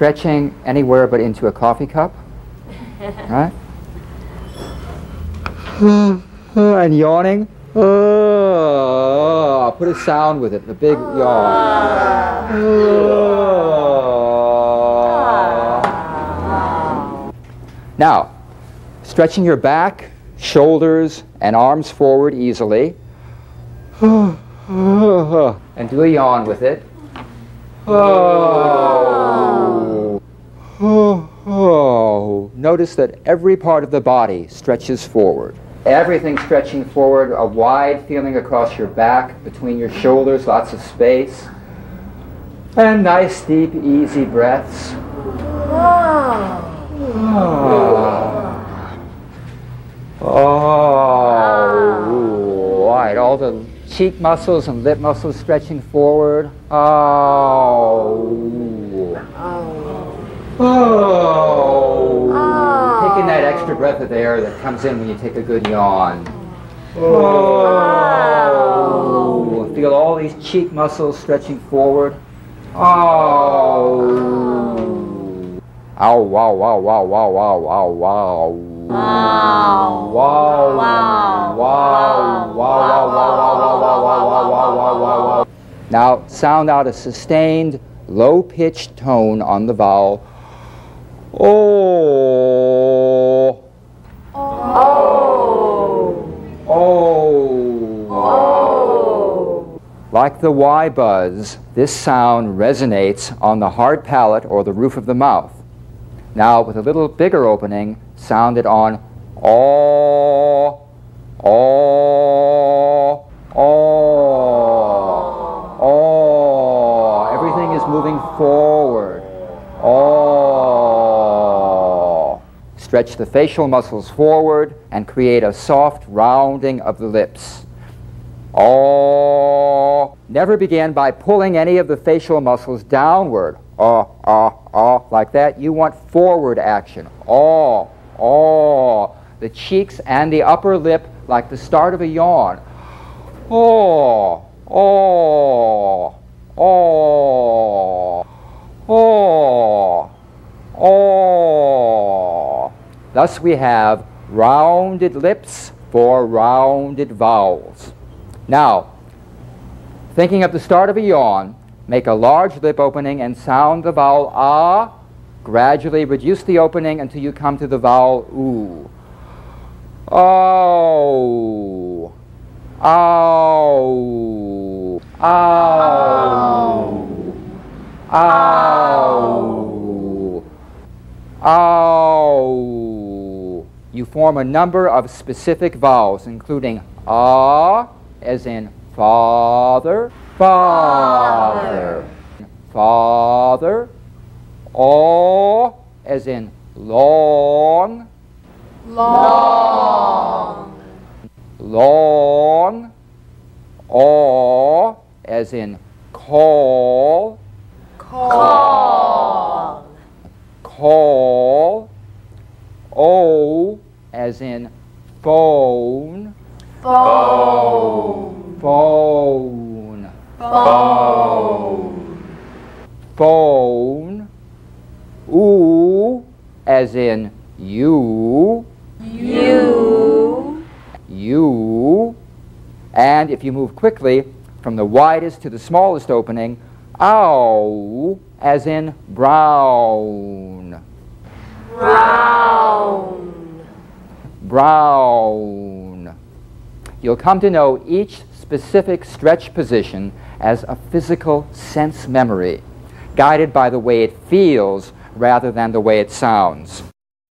stretching anywhere but into a coffee cup. right? and yawning. Uh, put a sound with it, a big yawn. Now, stretching your back, shoulders, and arms forward easily. and do a yawn with it. Oh. Notice that every part of the body stretches forward. Everything stretching forward, a wide feeling across your back, between your shoulders, lots of space. And nice, deep, easy breaths. Oh. Oh. Right, all the cheek muscles and lip muscles stretching forward. Oh. Oh. Oh. Taking that extra breath of air that comes in when you take a good yawn. Oh. Feel all these cheek muscles stretching forward. Oh. Ow, wow, wow, wow, wow, wow, wow, wow. Wow. Wow. Wow. Wow. Wow. Wow. Wow. Wow. Wow. Wow. Wow. Wow. Wow. Now sound out a sustained, low-pitched tone on the vowel. Oh. Oh. Oh. Oh. Like the Y buzz, this sound resonates on the hard palate or the roof of the mouth. Now, with a little bigger opening, sound it on oh, oh, oh. Everything is moving forward. Oh. Stretch the facial muscles forward and create a soft rounding of the lips. Oh. Never begin by pulling any of the facial muscles downward. Oh, oh, oh, like that. You want forward action. Oh, oh. The cheeks and the upper lip like the start of a yawn. Oh, oh, oh, oh, oh. Thus we have rounded lips for rounded vowels. Now, thinking of the start of a yawn, make a large lip opening and sound the vowel ah. Gradually reduce the opening until you come to the vowel oo. Oh. Ow. Ow. Ow. Ow. You form a number of specific vowels, including ah, as in father, father, father, oh, as in long, long, long, oh, as in call, call, call, oh, as in phone, phone, phone, phone, phone, ooh, as in you, you, you, and if you move quickly from the widest to the smallest opening, ow, as in brown, brown, brown. You'll come to know each specific stretch position as a physical sense memory, guided by the way it feels rather than the way it sounds.